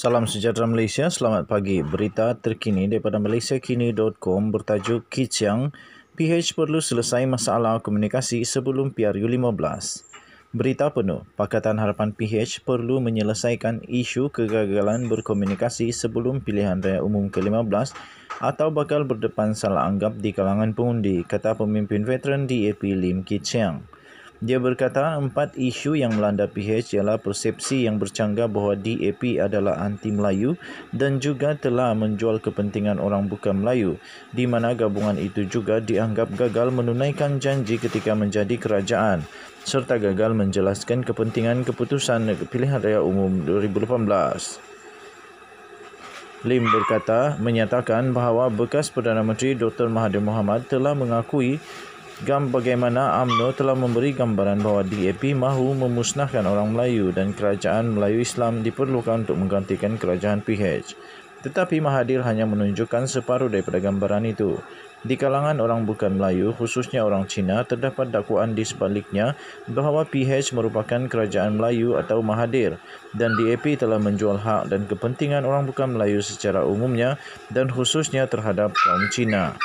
Salam sejahtera Malaysia, selamat pagi. Berita terkini daripada malaysiakini.com bertajuk Kicang, PH perlu selesai masalah komunikasi sebelum PRU15. Berita penuh, Pakatan Harapan PH perlu menyelesaikan isu kegagalan berkomunikasi sebelum pilihan raya umum ke-15 atau bakal berdepan salah anggap di kalangan pengundi, kata pemimpin veteran DAP Lim Kicang. Dia berkata empat isu yang melanda PH ialah persepsi yang bercanggah bahawa DAP adalah anti Melayu dan juga telah menjual kepentingan orang bukan Melayu di mana gabungan itu juga dianggap gagal menunaikan janji ketika menjadi kerajaan serta gagal menjelaskan kepentingan keputusan pilihan raya umum 2018. Lim berkata menyatakan bahawa bekas Perdana Menteri Dr. Mahathir Mohamad telah mengakui Gam bagaimana AMNO telah memberi gambaran bahawa DAP mahu memusnahkan orang Melayu dan kerajaan Melayu Islam diperlukan untuk menggantikan kerajaan PH. Tetapi Mahathir hanya menunjukkan separuh daripada gambaran itu. Di kalangan orang bukan Melayu, khususnya orang Cina, terdapat dakwaan di sebaliknya bahawa PH merupakan kerajaan Melayu atau Mahathir dan DAP telah menjual hak dan kepentingan orang bukan Melayu secara umumnya dan khususnya terhadap kaum Cina.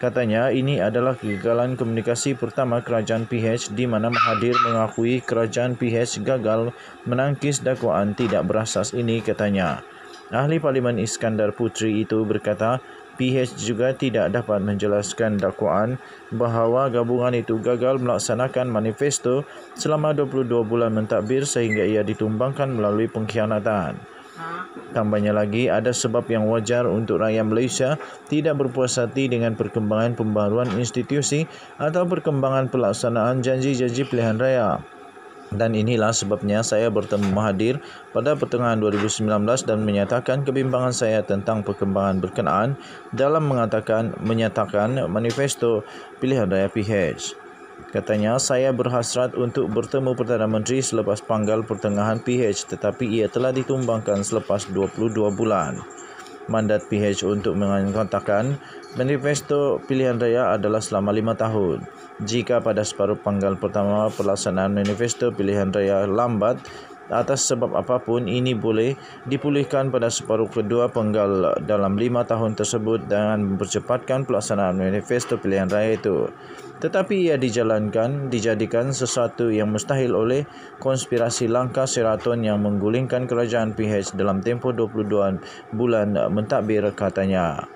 Katanya ini adalah kegagalan komunikasi pertama kerajaan PH di mana Mahathir mengakui kerajaan PH gagal menangkis dakwaan tidak berasas ini katanya. Ahli Parlimen Iskandar Putri itu berkata PH juga tidak dapat menjelaskan dakwaan bahawa gabungan itu gagal melaksanakan manifesto selama 22 bulan mentadbir sehingga ia ditumbangkan melalui pengkhianatan. Tambahnya lagi, ada sebab yang wajar untuk rakyat Malaysia tidak berpuas hati dengan perkembangan pembaruan institusi atau perkembangan pelaksanaan janji-janji pilihan raya. Dan inilah sebabnya saya bertemu Mahathir pada pertengahan 2019 dan menyatakan kebimbangan saya tentang perkembangan berkenaan dalam mengatakan menyatakan manifesto pilihan raya PH. Katanya, saya berhasrat untuk bertemu Perdana Menteri selepas panggal pertengahan PH tetapi ia telah ditumbangkan selepas 22 bulan. Mandat PH untuk mengatakan manifesto pilihan raya adalah selama lima tahun. Jika pada separuh panggal pertama pelaksanaan manifesto pilihan raya lambat, atas sebab apapun ini boleh dipulihkan pada separuh kedua penggal dalam lima tahun tersebut dengan mempercepatkan pelaksanaan manifesto pilihan raya itu. Tetapi ia dijalankan, dijadikan sesuatu yang mustahil oleh konspirasi langkah seraton yang menggulingkan kerajaan PH dalam tempoh 22 bulan mentadbir katanya.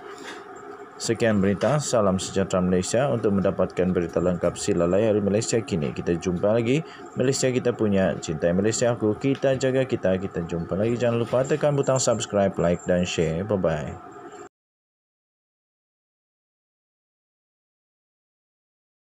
Sekian berita, salam sejahtera Malaysia. Untuk mendapatkan berita lengkap sila layari Malaysia kini. Kita jumpa lagi. Malaysia kita punya, cintai Malaysia aku. Kita jaga kita. Kita jumpa lagi. Jangan lupa tekan butang subscribe, like dan share. Bye-bye.